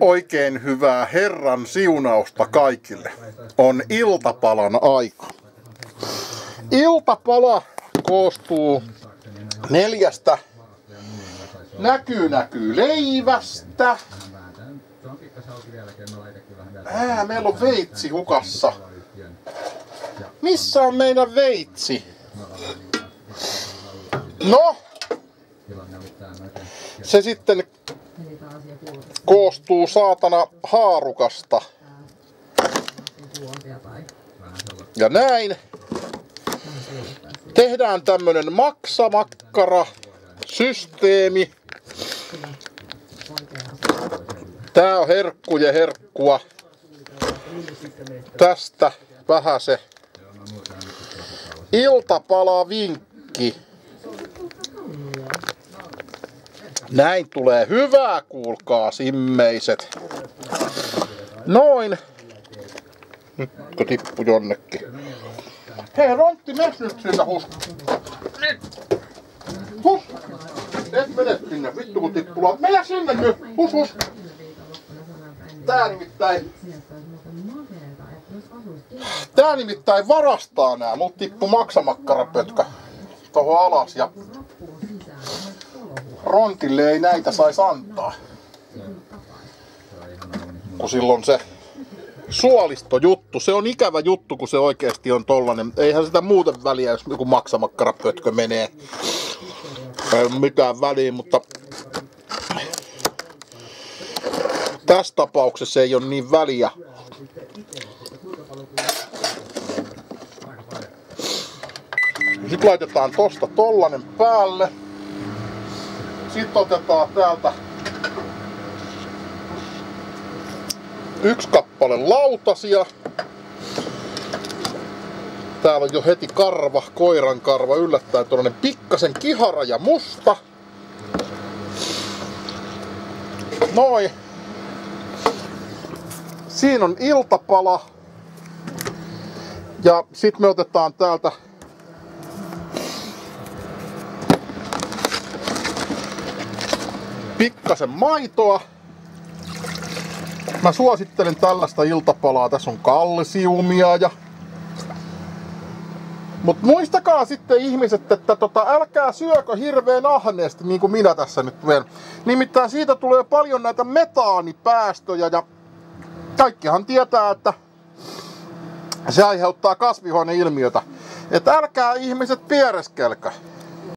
Oikein hyvää Herran siunausta kaikille. On iltapalan aika. Iltapala koostuu neljästä näkyy näkyy leivästä. Ää, meillä on veitsi hukassa. Missä on meidän veitsi? No, se sitten koostuu saatana haarukasta. Ja näin. Tehdään tämmönen maksamakkara systeemi. Tää on herkkuja herkkua. Tästä vähän se iltapala vinkki. Näin tulee hyvää, kuulkaa simmeiset. Noin. Nytkö tippu jonnekin? Hei Rontti, mes nyt sinne hus. Nyt. Hus. Et mene sinne, vittu kun tippula. Mene sinne nyt, hus hus. Tää nimittäin... Tää nimittäin varastaa nää. Mut tippu maksamakkarapötkä tohon alas ja Rontille ei näitä sais antaa. Kun silloin se suolistojuttu, se on ikävä juttu, kun se oikeasti on tollanen. Eihän sitä muuten väliä, jos joku maksamakkarapötkö menee. Ei mitään väliä, mutta tässä tapauksessa ei ole niin väliä. Sitten laitetaan tosta tollanen päälle. Sitten otetaan täältä yksi kappale lautasia. Täällä on jo heti karva, koiran karva, yllättäen tuollainen pikkasen kihara ja musta. Noin. Siinä on iltapala. Ja sitten me otetaan täältä pikkasen maitoa. Mä suosittelen tällaista iltapalaa. Tässä on kalsiumia ja Mut muistakaa sitten ihmiset, että tota, älkää syökö hirveän ahneesti, niin kuin minä tässä nyt teen. Nimittäin siitä tulee paljon näitä metaanipäästöjä ja kaikkihan tietää, että se aiheuttaa kasvihuoneilmiötä. Että älkää ihmiset piereskelkö.